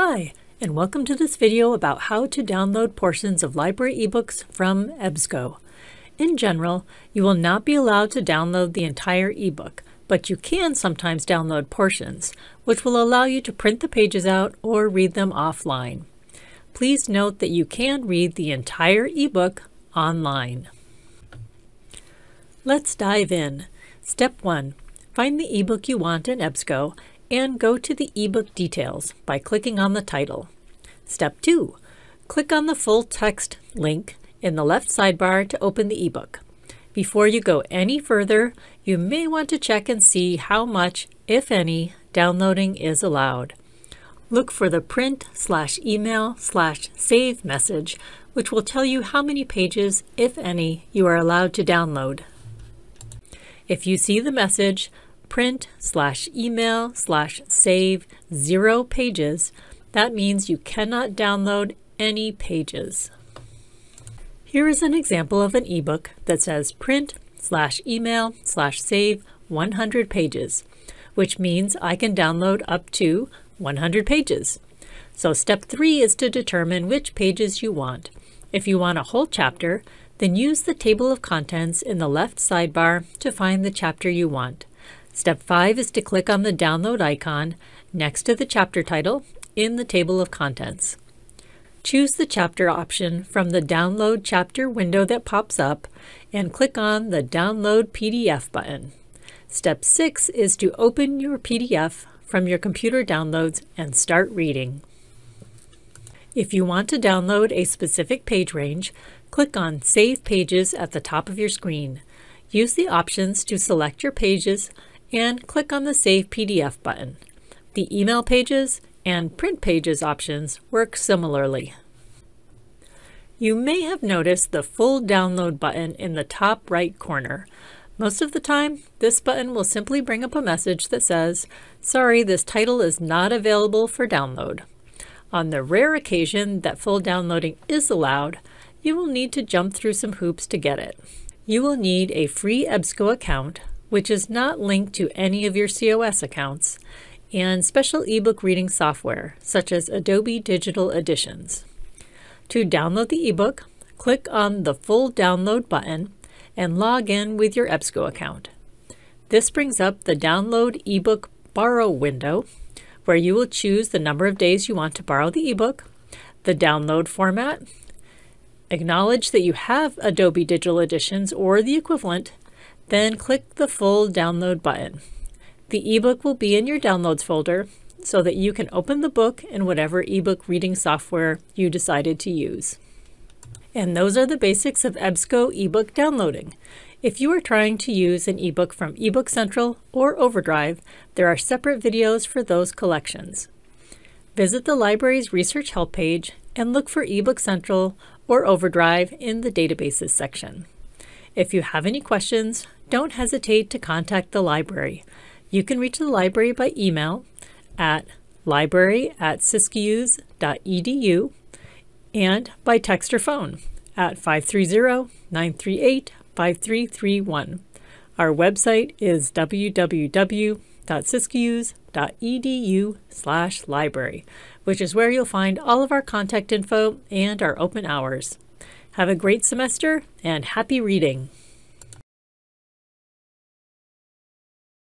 Hi, and welcome to this video about how to download portions of library ebooks from EBSCO. In general, you will not be allowed to download the entire ebook, but you can sometimes download portions, which will allow you to print the pages out or read them offline. Please note that you can read the entire ebook online. Let's dive in. Step 1. Find the ebook you want in EBSCO and go to the ebook details by clicking on the title. Step 2. Click on the full text link in the left sidebar to open the ebook. Before you go any further, you may want to check and see how much, if any, downloading is allowed. Look for the print slash email slash save message, which will tell you how many pages, if any, you are allowed to download. If you see the message, print slash email slash save zero pages, that means you cannot download any pages. Here is an example of an ebook that says print slash email slash save 100 pages, which means I can download up to 100 pages. So step three is to determine which pages you want. If you want a whole chapter, then use the table of contents in the left sidebar to find the chapter you want. Step 5 is to click on the download icon next to the chapter title in the table of contents. Choose the chapter option from the download chapter window that pops up and click on the download PDF button. Step 6 is to open your PDF from your computer downloads and start reading. If you want to download a specific page range, click on Save Pages at the top of your screen. Use the options to select your pages and click on the Save PDF button. The email pages and print pages options work similarly. You may have noticed the full download button in the top right corner. Most of the time, this button will simply bring up a message that says, sorry, this title is not available for download. On the rare occasion that full downloading is allowed, you will need to jump through some hoops to get it. You will need a free EBSCO account, which is not linked to any of your COS accounts, and special ebook reading software, such as Adobe Digital Editions. To download the ebook, click on the Full Download button and log in with your EBSCO account. This brings up the Download eBook Borrow window, where you will choose the number of days you want to borrow the ebook, the download format, acknowledge that you have Adobe Digital Editions or the equivalent, then click the full download button. The ebook will be in your downloads folder so that you can open the book in whatever ebook reading software you decided to use. And those are the basics of EBSCO ebook downloading. If you are trying to use an ebook from eBook Central or Overdrive, there are separate videos for those collections. Visit the library's research help page and look for eBook Central or Overdrive in the databases section. If you have any questions, don't hesitate to contact the library. You can reach the library by email at library at siskiyous.edu and by text or phone at 530-938-5331. Our website is www.siskiyous.edu slash library, which is where you'll find all of our contact info and our open hours. Have a great semester and happy reading!